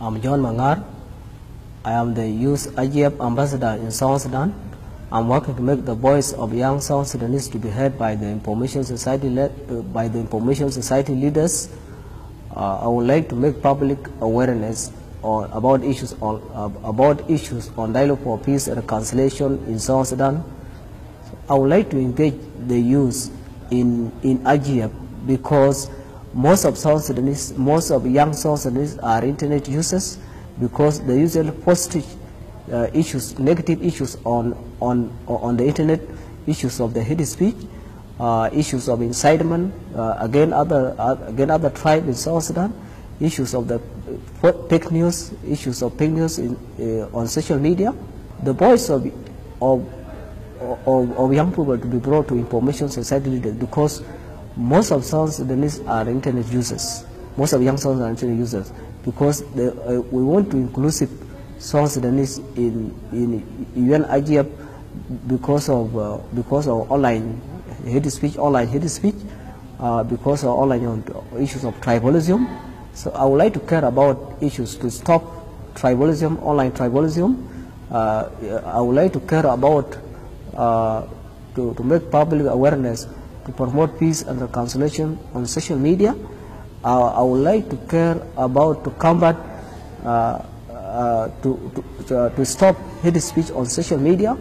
I'm John Mangar. I am the Youth IGF Ambassador in South Sudan. I'm working to make the voice of young South Sudanese to be heard by the Information Society, uh, by the Information Society leaders. Uh, I would like to make public awareness on, about issues on uh, about issues on dialogue for peace and reconciliation in South Sudan. I would like to engage the youth in in IGF because most of South Sudanese, most of young South Sudanese are internet users because they usually post uh, issues, negative issues on on on the internet, issues of the hate speech, uh, issues of incitement uh, against other uh, against other tribes in South Sudan, issues of the uh, fake news, issues of fake news in, uh, on social media. The voice of of of, of young people to be brought to information society because most of South Sudanese are internet users. Most of young Sudanese are internet users because uh, we want to inclusive South Sudanese in in UN IGF because of uh, because of online hate speech, online hate speech, uh, because of online issues of tribalism. So I would like to care about issues to stop tribalism, online tribalism. Uh, I would like to care about uh, to, to make public awareness to promote peace and reconciliation on social media. Uh, I would like to care about to combat uh, uh, to, to, to, to stop hate speech on social media.